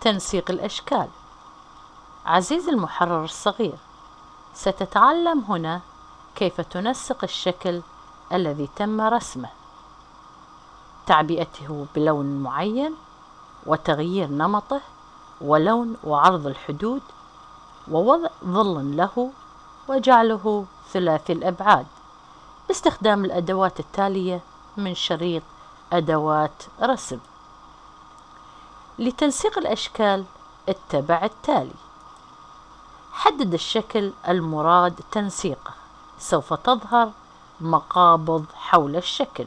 تنسيق الأشكال. عزيزي المحرر الصغير ستتعلم هنا كيف تنسق الشكل الذي تم رسمه. تعبئته بلون معين وتغيير نمطه ولون وعرض الحدود ووضع ظل له وجعله ثلاثي الأبعاد باستخدام الأدوات التالية من شريط أدوات رسم. لتنسيق الأشكال اتبع التالي. حدد الشكل المراد تنسيقه. سوف تظهر مقابض حول الشكل.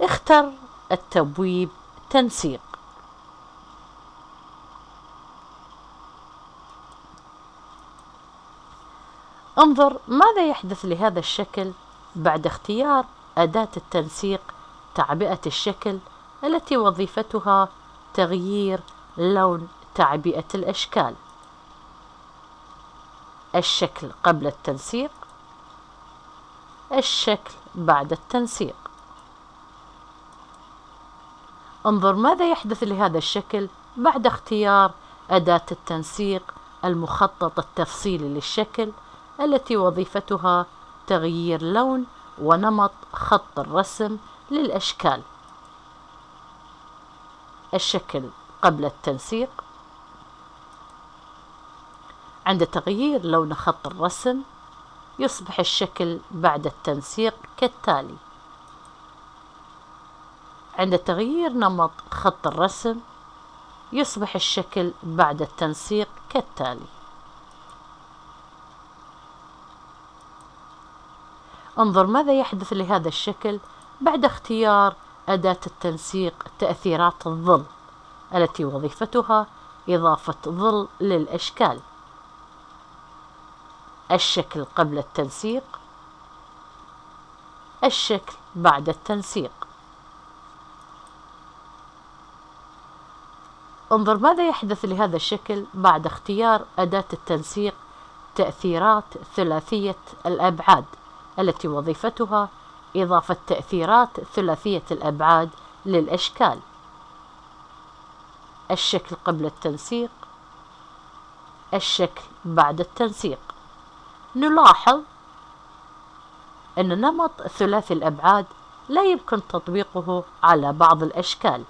اختر التبويب تنسيق. انظر ماذا يحدث لهذا الشكل بعد اختيار أداة التنسيق تعبئة الشكل التي وظيفتها تغيير لون تعبئة الأشكال. الشكل قبل التنسيق. الشكل بعد التنسيق. انظر ماذا يحدث لهذا الشكل بعد اختيار أداة التنسيق المخطط التفصيلي للشكل التي وظيفتها تغيير لون ونمط خط الرسم للأشكال. الشكل قبل التنسيق. عند تغيير لون خط الرسم يصبح الشكل بعد التنسيق كالتالي. عند تغيير نمط خط الرسم يصبح الشكل بعد التنسيق كالتالي. انظر ماذا يحدث لهذا الشكل بعد اختيار أداة التنسيق تأثيرات الظل التي وظيفتها إضافة ظل للأشكال. الشكل قبل التنسيق. الشكل بعد التنسيق. انظر ماذا يحدث لهذا الشكل بعد اختيار أداة التنسيق تأثيرات ثلاثية الأبعاد التي وظيفتها إضافة تأثيرات ثلاثية الأبعاد للأشكال. الشكل قبل التنسيق الشكل بعد التنسيق. نلاحظ أن نمط ثلاثي الأبعاد لا يمكن تطبيقه على بعض الأشكال.